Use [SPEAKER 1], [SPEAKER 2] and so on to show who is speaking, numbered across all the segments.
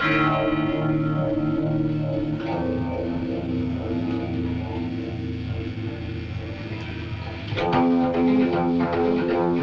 [SPEAKER 1] Thank you.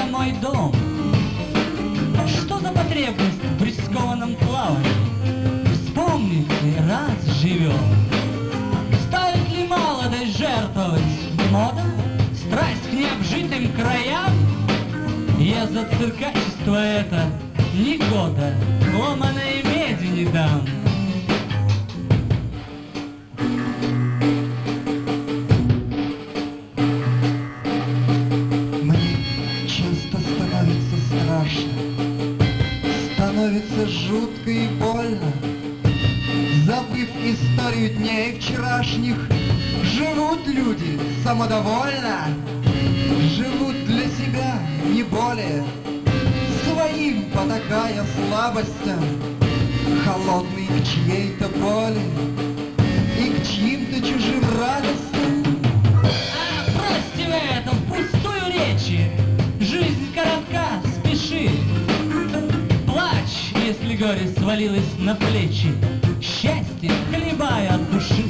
[SPEAKER 1] Моя мой дом. Что за потребность в
[SPEAKER 2] этом плавании. Вспомните, раз живем. Стоит ли молодость жертвовать? Мода? Страсть к необжитым краям? Я за циркачество это ни года ломаной меди не дам.
[SPEAKER 3] Становится жутко и больно. Забыв историю дней вчерашних, живут люди самодовольно, живут для себя, не более, своим потакая слабостям, холодный к чьей-то боли и к чьим-то чужим радостям.
[SPEAKER 2] Горе свалилось на плечи, счастье хлебай от души.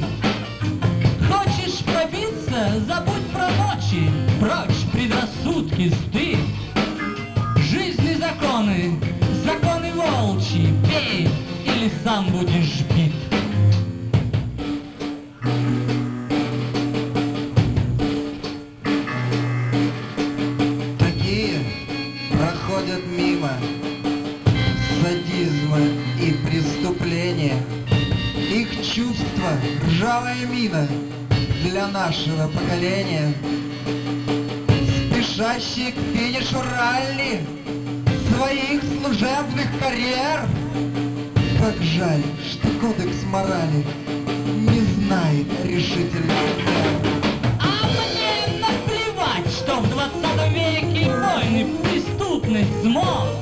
[SPEAKER 3] Для нашего поколения. Спешащие к финишу ралли своих служебных карьер. Как жаль, что кодекс морали не знает решительных.
[SPEAKER 2] А мне наплевать, что в 20 веке войны, преступность, змог.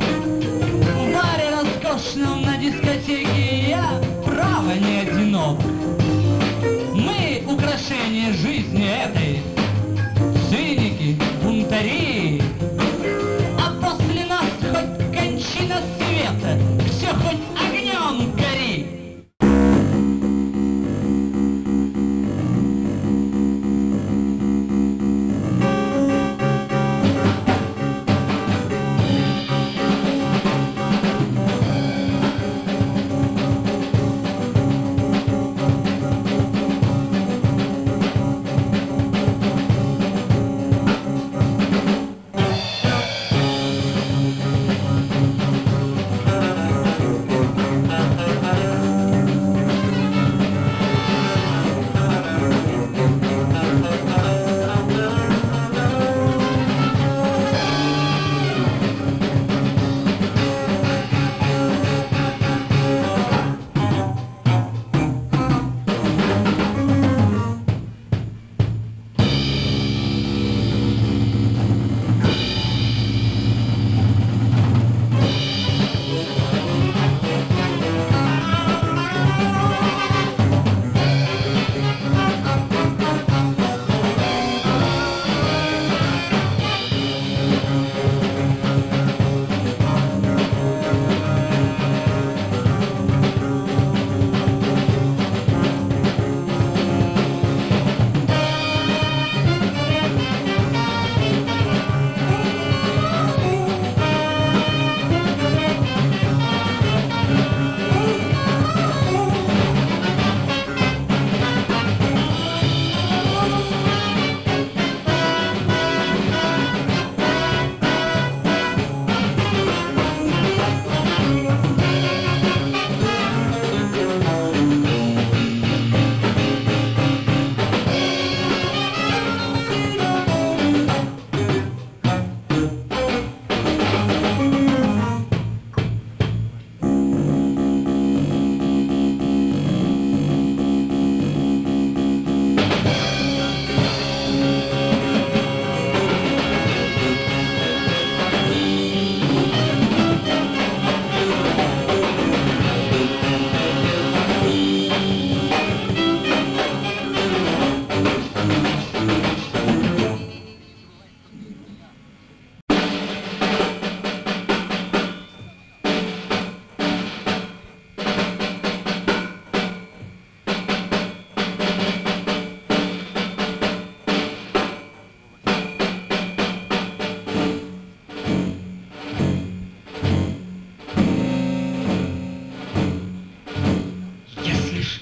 [SPEAKER 2] Мы украшение жизни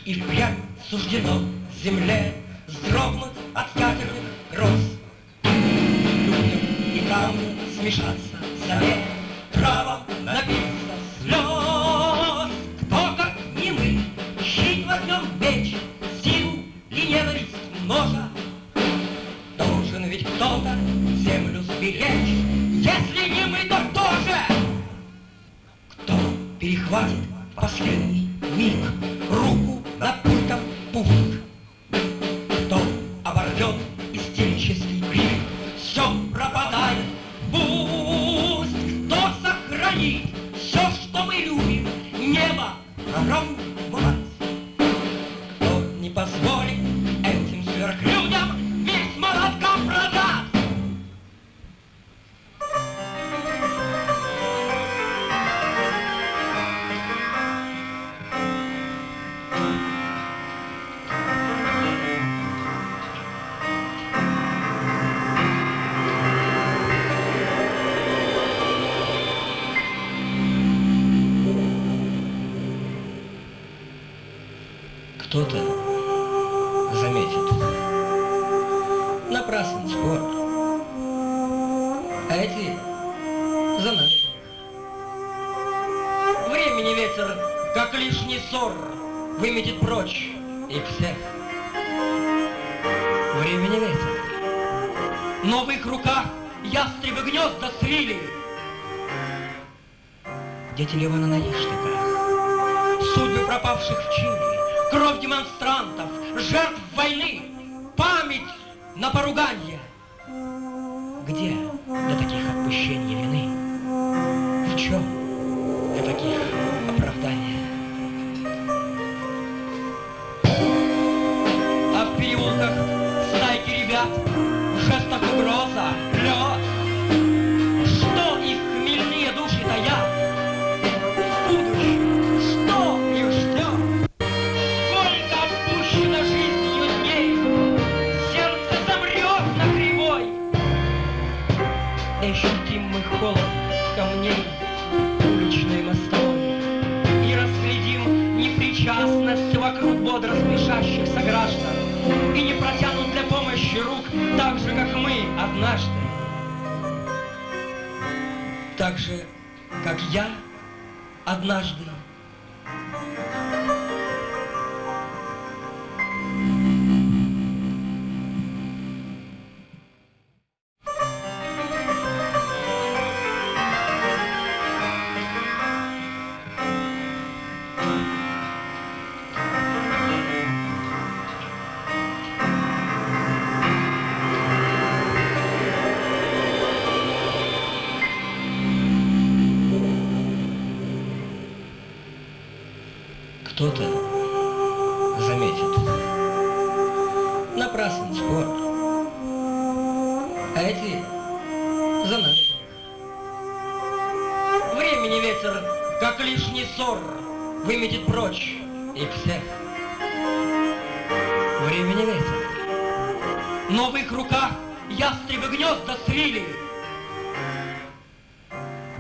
[SPEAKER 1] И впрямь суждено земле Вздрогнуть от ядерных гроз. Людям и камню смешаться зале, Правом напиться слез. Кто, как не мы, щит возьмем меч, Силу и ненависть множа, Должен ведь кто-то землю сберечь, Если не мы, то кто же? Кто перехватит последний миг Руку da puta. Их всех. Времени ветер. Но в их руках ястребы гнезда свили. Дети Ливана на Иштыках, судьбы пропавших в Чили, кровь демонстрантов, жертв войны, память на поруганье. Где до таких отпущений однажды. Так же, как я однажды. Кто-то заметит. Напрасный спор. А эти за нами. Времени ветер, как лишний ссор, выметит прочь их всех. Времени ветер. Но в их руках ястребы гнезда свили.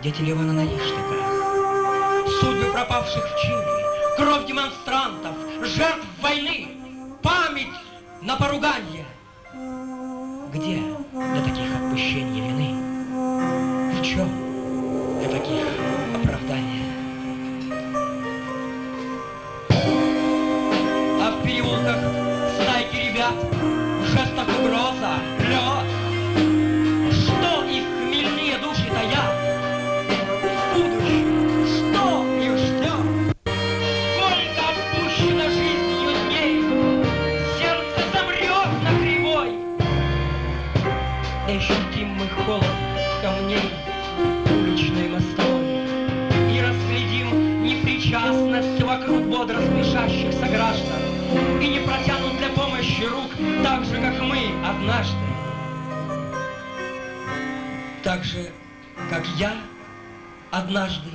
[SPEAKER 1] Дети Ливана на Иштыках, судьбы пропавших в Чили, кровь демонстрантов, жертв войны, память на поруганье. Где до таких отпущений вины? Ощутим мы холод камней уличной мостовой И разглядим непричастность вокруг бодро смешащихся граждан И не протянут для помощи рук так же, как мы однажды. Так же, как я однажды.